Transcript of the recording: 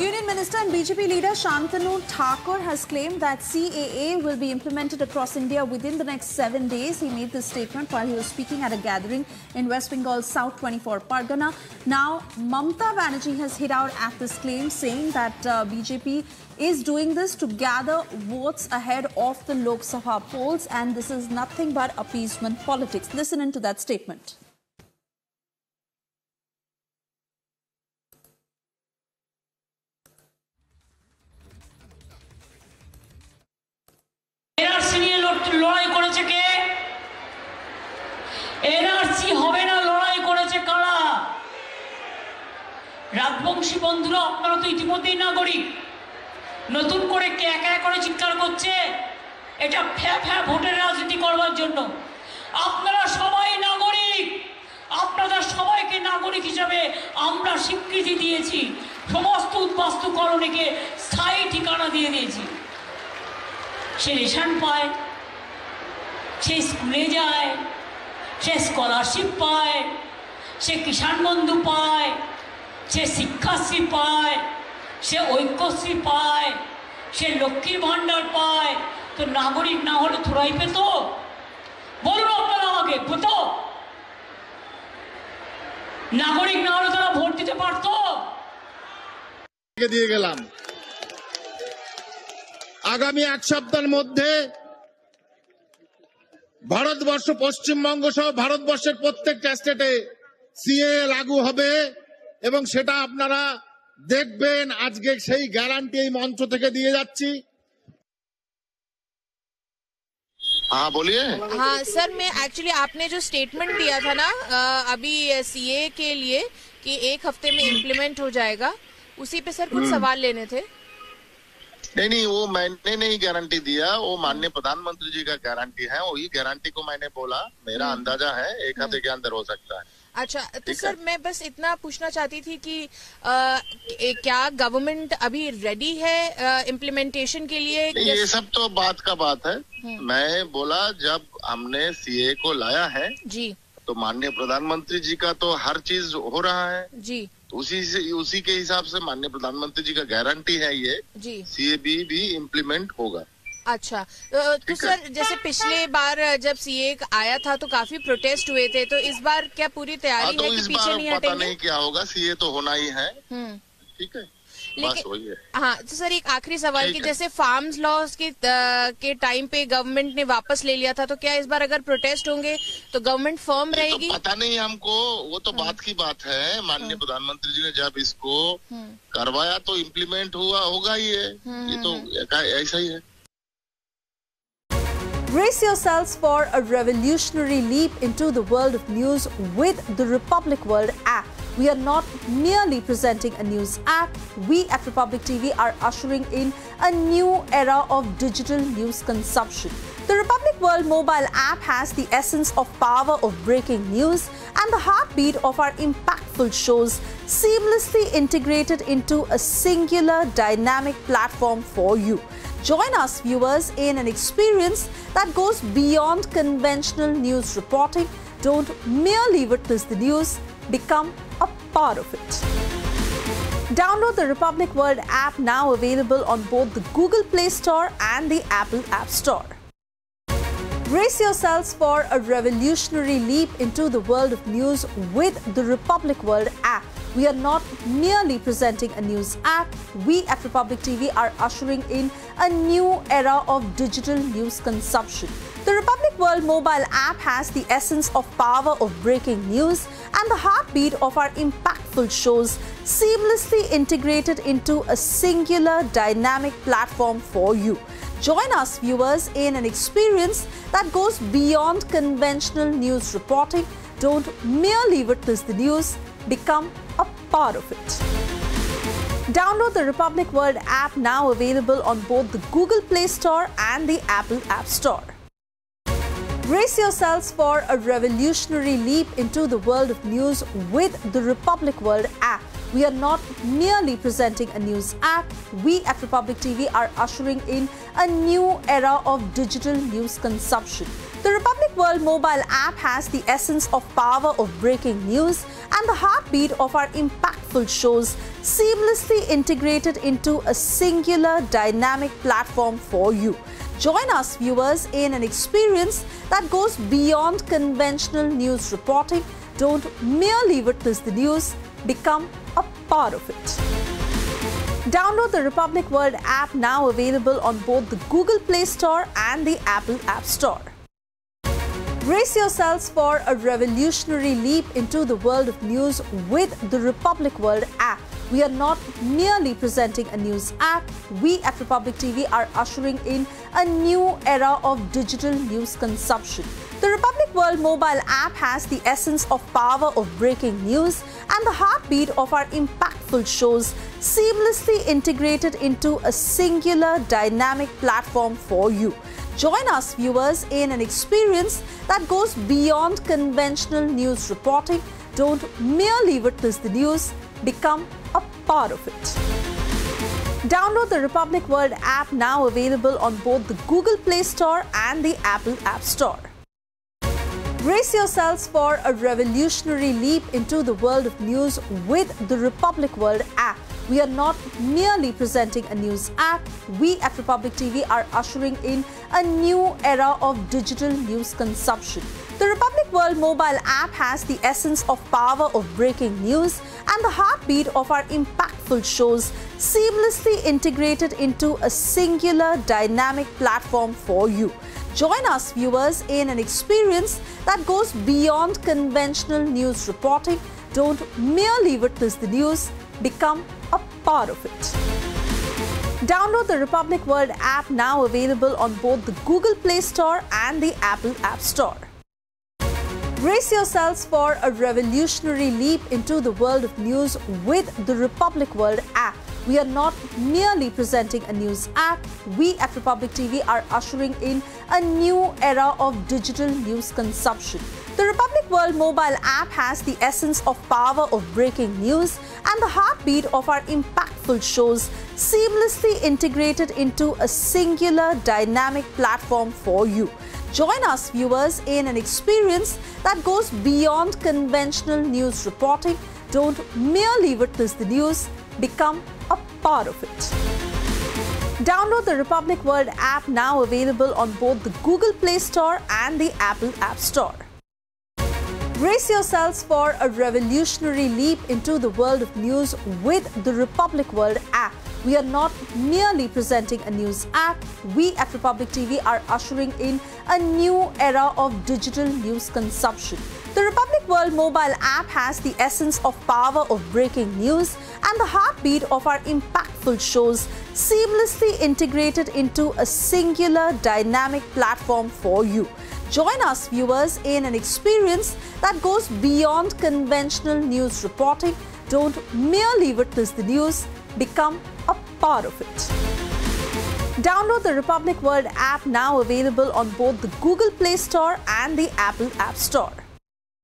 Union Minister and BJP leader Shantanu Thakur has claimed that CAA will be implemented across India within the next seven days. He made this statement while he was speaking at a gathering in West Bengal's South 24 Pargana. Now, Mamta Banerjee has hit out at this claim, saying that uh, BJP is doing this to gather votes ahead of the Lok Sabha polls, and this is nothing but appeasement politics. Listen into that statement. Rajbanshi বন্ধুরা, আপনারা তো ইতিমধ্যেই নাগরিক। নতুন করে কে একা করে চিৎকার করছে, এটা ফ্যা ফ্যা ভোটের রাজনীতি করবার জন্য। আপনারা সবাই নাগরিক আপনাদের সবাইকে নাগরিক হিসাবে আমরা স্বীকৃতি দিয়েছি। সমস্ত উদ্বাস্তু কলোনিকে স্থায়ী ঠিকানা দিয়ে দিয়েছি। সে রেশন পায়, সে স্কুলে যায়, সে স্কলারশিপ পায়, সে কিষাণ বন্ধু পায় সে শিক্ষাশ্রী পায়, সে ঐক্যশ্রী পায়, সে লক্ষ্মীর ভাণ্ডার পায়। তো নাগরিক না হলে থোড়াই পেত? বলুন আপনারা আমাকে, পেত? নাগরিক না হলে তারা ভোট দিতে পারতো? দিয়ে গেলাম। আগামী এক সপ্তাহের মধ্যে ভারতবর্ষ, পশ্চিমবঙ্গ সহ ভারতবর্ষের প্রত্যেকটা স্টেটে সিএ লাগু হবে। এবং সেটা আপনারা দেখবেন আজকে সেই গ্যারান্টি এই মঞ্চ থেকে দিয়ে যাচ্ছি हाँ बोलिए हाँ सर मैं एक्चुअली आपने जो स्टेटमेंट दिया था ना अ, अभी सीए के लिए कि एक हफ्ते में इम्प्लीमेंट हो जाएगा उसी पे सर कुछ सवाल लेने थे नहीं नहीं वो मैंने नहीं गारंटी दिया वो माननीय प्रधानमंत्री जी का गारंटी है वही गारंटी को मैंने बोला मेरा अंदाजा है एक हफ्ते के अंदर हो सकता है अच्छा तो सर मैं बस इतना पूछना चाहती थी कि ए- क्या गवर्नमेंट अभी रेडी है इम्प्लीमेंटेशन के लिए? ये सब तो बात का बात है। मैं बोला जब हमने सीए को लाया है जी। तो माननीय प्रधानमंत्री जी का तो हर चीज़ हो रहा है। जी। तो उसी से उसी के हिसाब से माननीय प्रधानमंत्री जी का गारंटी है ये जी। सीए भी भी इम्प्लीमेंट होगा। अच्छा तो सर जैसे पिछले बार जब सीए आया था तो काफ़ी प्रोटेस्ट हुए थे तो इस बार क्या पूरी हाँ तैयारी तो है कि पीछे नहीं पता हटेंगे? नहीं क्या होगा सीए तो होना ही है। हम्म। ठीक है? लेकिन हाँ। तो सर एक आखिरी सवाल कि जैसे फार्म्स लॉस के के टाइम पे गवर्नमेंट ने वापस ले लिया था तो क्या इस बार अगर प्रोटेस्ट होंगे तो गवर्नमेंट फर्म ये रहेगी? तो पता नहीं हमको वो तो बात की बात है। माननीय प्रधानमंत्री जी ने जब इसको करवाया तो इम्प्लीमेंट हुआ होगा ही है। ये तो ऐसा ही है। Brace yourselves for a revolutionary leap into the world of news with the Republic World app. We are not merely presenting a news app, we at Republic TV are ushering in a new era of digital news consumption. The Republic World mobile app has the essence of power of breaking news and the heartbeat of our impactful shows seamlessly integrated into a singular dynamic platform for you. Join us, viewers, in an experience that goes beyond conventional news reporting. Don't merely witness the news, become a part of it. Download the Republic World app now available on both the Google Play Store and the Apple App Store. Brace yourselves for a revolutionary leap into the world of news with the Republic World app. We are not merely presenting a news app, we at Republic TV are ushering in a new era of digital news consumption. The Republic World mobile app has the essence of power of breaking news and the heartbeat of our impactful shows seamlessly integrated into a singular dynamic platform for you. Join us, viewers, in an experience that goes beyond conventional news reporting. Don't merely witness the news, become a part of it. Download the Republic World app now available on both the Google Play Store and the Apple App Store. Brace yourselves for a revolutionary leap into the world of news with the Republic World app. We are not merely presenting a news app, we at Republic TV are ushering in a new era of digital news consumption. The Republic World mobile app has the essence of power of breaking news and the heartbeat of our impactful shows seamlessly integrated into a singular dynamic platform for you. Join us, viewers, in an experience that goes beyond conventional news reporting. Don't merely witness the news, become a part of it. Download the Republic World app now available on both the Google Play Store and the Apple App Store. Brace yourselves for a revolutionary leap into the world of news with the Republic World app. We are not merely presenting a news app, we at Republic TV are ushering in a new era of digital news consumption. The Republic World mobile app has the essence of power of breaking news and the heartbeat of our impactful shows seamlessly integrated into a singular dynamic platform for you. Join us, viewers, in an experience that goes beyond conventional news reporting. Don't merely witness the news, become a part of it. Download the Republic World app now available on both the Google Play Store and the Apple App Store. Brace yourselves for a revolutionary leap into the world of news with the Republic World app. We are not merely presenting a news app, we at Republic TV are ushering in a new era of digital news consumption. The Republic World mobile app has the essence of power of breaking news and the heartbeat of our impactful shows seamlessly integrated into a singular dynamic platform for you. Join us, viewers, in an experience that goes beyond conventional news reporting. Don't merely witness the news, become a part of it. Download the Republic World app now available on both the Google Play Store and the Apple App Store. Brace yourselves for a revolutionary leap into the world of news with the Republic World app. We are not merely presenting a news app, we at Republic TV are ushering in a new era of digital news consumption. The Republic World mobile app has the essence of power of breaking news and the heartbeat of our impactful shows seamlessly integrated into a singular dynamic platform for you. Join us, viewers, in an experience that goes beyond conventional news reporting. Don't merely witness the news, become a part of it. Download the Republic World app now available on both the Google Play Store and the Apple App Store. Brace yourselves for a revolutionary leap into the world of news with the Republic World app. We are not merely presenting a news app, we at Republic TV are ushering in a new era of digital news consumption. The Republic World mobile app has the essence of power of breaking news and the heartbeat of our impactful shows seamlessly integrated into a singular dynamic platform for you. Join us, viewers, in an experience that goes beyond conventional news reporting. Don't merely witness the news, become a part of it. Download the Republic World app now available on both the Google Play Store and the Apple App Store.